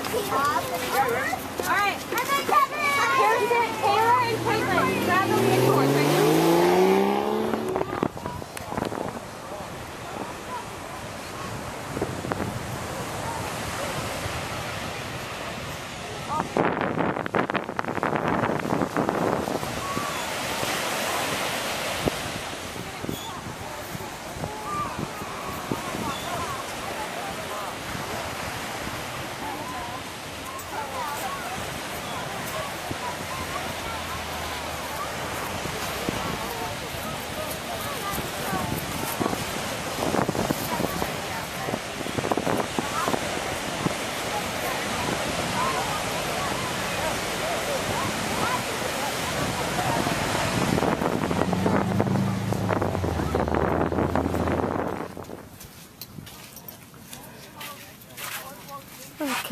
起床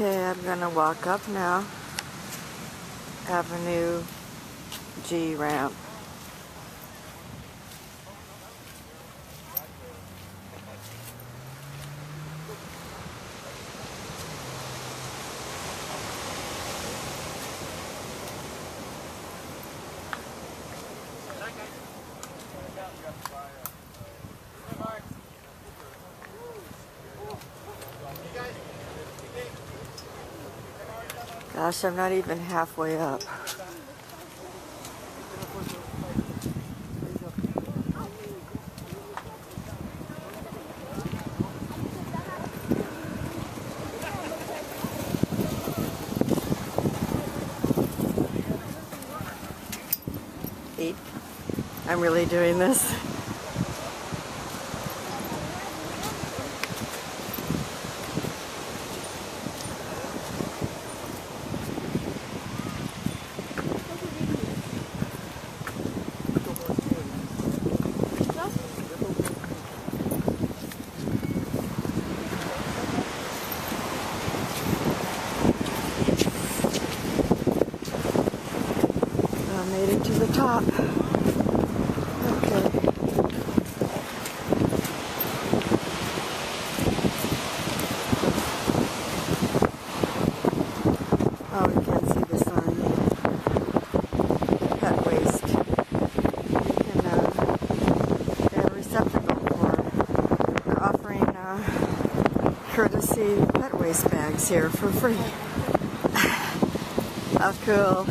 gonna walk up now. Avenue G ramp. Gosh, I'm not even halfway up. Eight. I'm really doing this. Made it to the top. Okay. Oh, you can't see the sign. Pet waste. You can, uh, they're a receptacle for offering uh, courtesy pet waste bags here for free. How cool.